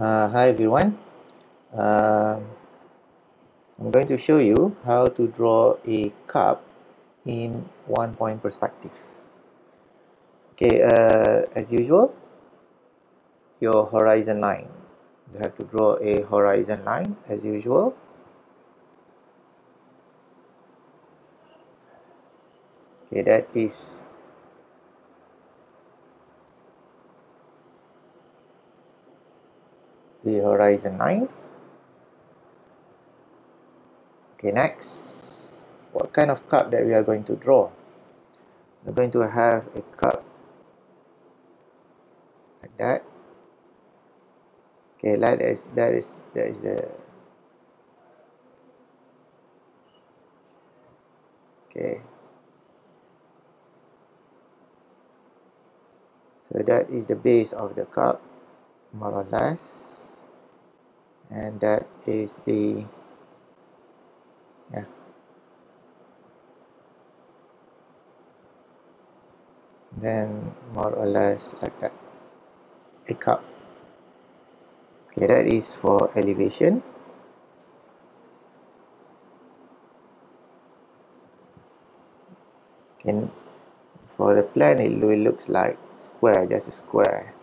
Uh, hi everyone. Uh, I'm going to show you how to draw a cup in one point perspective. Okay, uh, as usual, your horizon line. You have to draw a horizon line as usual. Okay, that is the horizon line. Okay, next, what kind of cup that we are going to draw? We're going to have a cup like that. Okay, that is that is that is the okay. So that is the base of the cup, more or less. And that is the yeah. Then more or less like that. A cup. Okay, that is for elevation. Okay, for the plan it looks like square, just a square.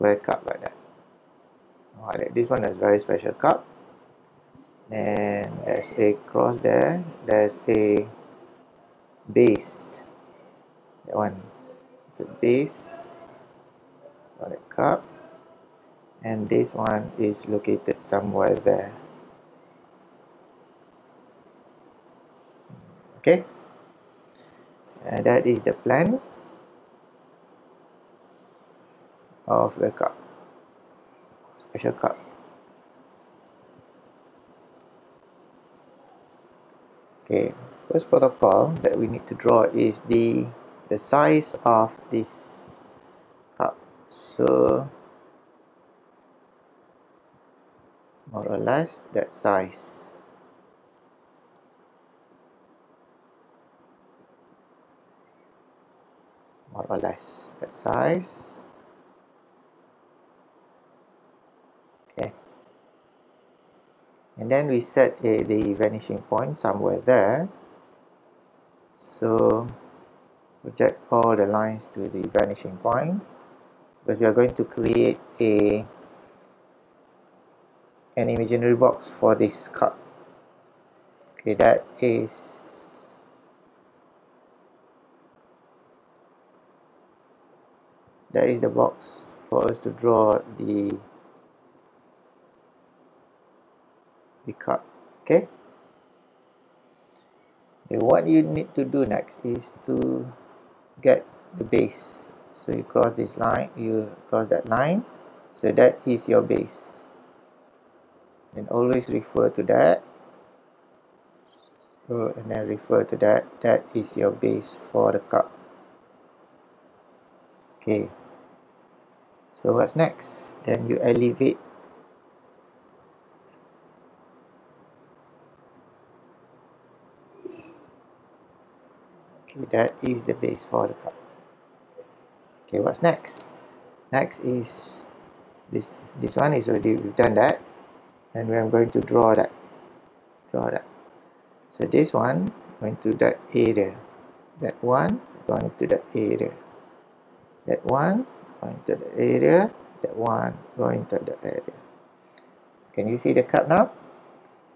Square cup like that. Oh, this one is very special cup. And there's a cross there. There's a base. That one. It's a base for a cup. And this one is located somewhere there. Okay. And that is the plan of the cup. Special cup. Okay, first protocol that we need to draw is the the size of this cup. So more or less that size. More or less that size. Okay. And then we set a, the vanishing point somewhere there. So project all the lines to the vanishing point because we are going to create a an imaginary box for this cup okay that is that is the box for us to draw the cup okay? Okay what you need to do next is to get the base. So you cross this line you cross that line. So that is your base. And always refer to that. So and then refer to that. That is your base for the cup okay. So what's next? Then you elevate that is the base for the cup okay what's next? Next is this this one is already we've done that. And we are going to draw that draw that. So this one going to that area. That one going to that area. That one going to the area. That one going to the area. Can you see the cup now?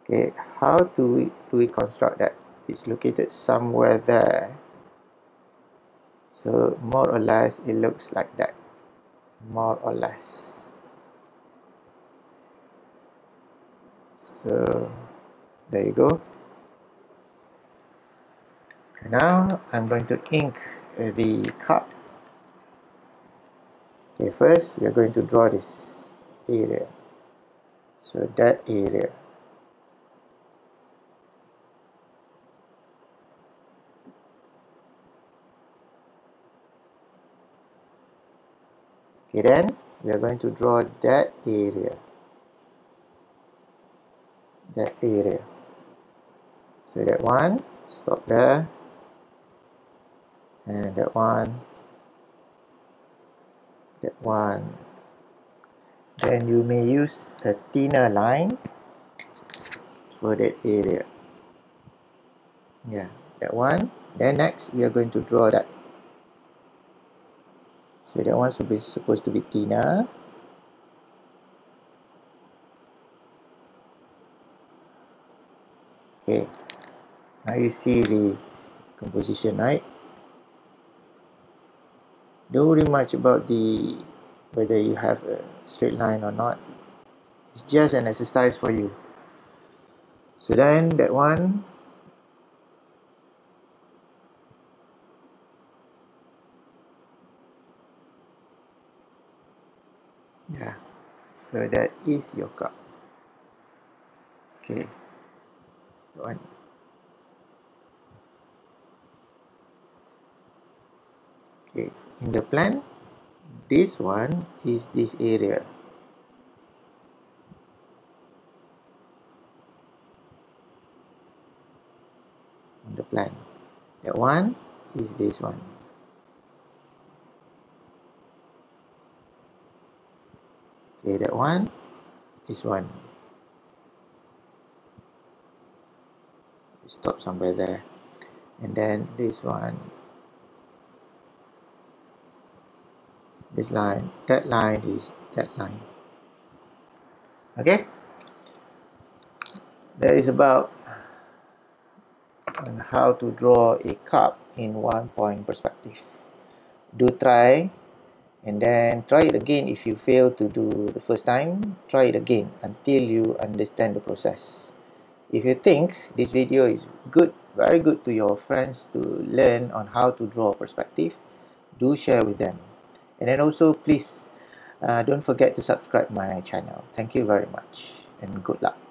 Okay how do we do we construct that? It's located somewhere there so more or less it looks like that. More or less. So there you go. Now I'm going to ink the cup. Okay first we are going to draw this area. So that area then we are going to draw that area. That area. So that one stop there. And that one. That one. Then you may use a thinner line for that area. Yeah that one. Then next we are going to draw that so that one should be supposed to be thinner okay. Now you see the composition right? Don't worry much about the whether you have a straight line or not. It's just an exercise for you. So then that one yeah. So that is your cup. Okay. One. Okay. In the plan this one is this area. On the plan. That one is this one okay that one. This one. Stop somewhere there. And then this one. This line. That line is that line. Okay? That is about on how to draw a cup in one point perspective. Do try and then try it again if you fail to do the first time try it again until you understand the process. If you think this video is good very good to your friends to learn on how to draw perspective do share with them. And then also please uh, don't forget to subscribe my channel. Thank you very much and good luck